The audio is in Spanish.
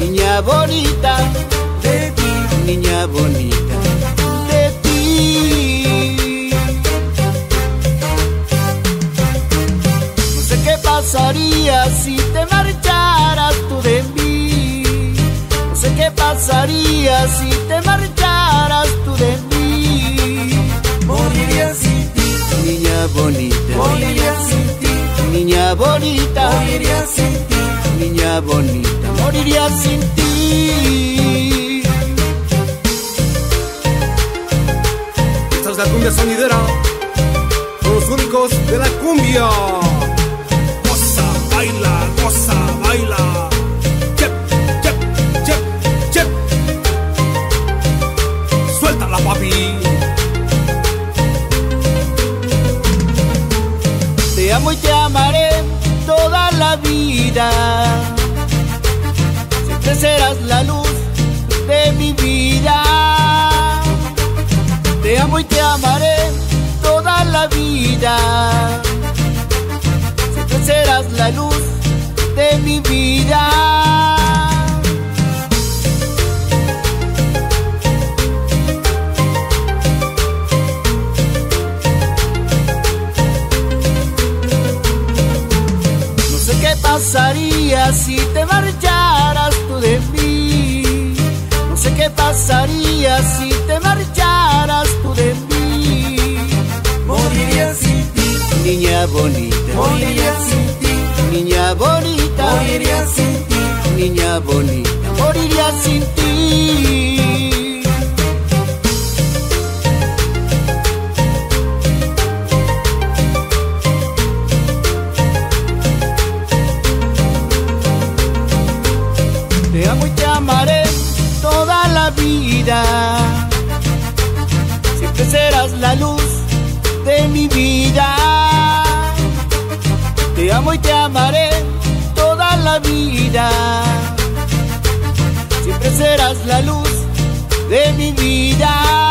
niña bonita, de ti, niña bonita, de ti. No sé qué pasaría si te marcharas tú de mí. No sé qué pasaría si te marcharas tú de mí. moriría sin ti, Niña bonita, moriría sin ti, niña bonita, moriría sin ti. Niña bonita, moriría sin ti. Esta es la cumbia sonidera. Con los únicos de la cumbia. Goza, baila, goza, baila. Chep, chep, chep, chep. Suéltala, papi. Te amo y te amaré toda la vida. Siempre serás la luz de mi vida. Te amo y te amaré toda la vida. Siempre serás la luz de mi vida. No sé qué pasaría si te marcharas si te marcharas tú de mí. Moriría sin ti, Niña bonita, moriría sin ti, niña bonita, moriría sin ti. niña bonita, moriría sin ti. Toda la vida. Siempre serás la luz de mi vida. Te amo y te amaré toda la vida. Siempre serás la luz de mi vida.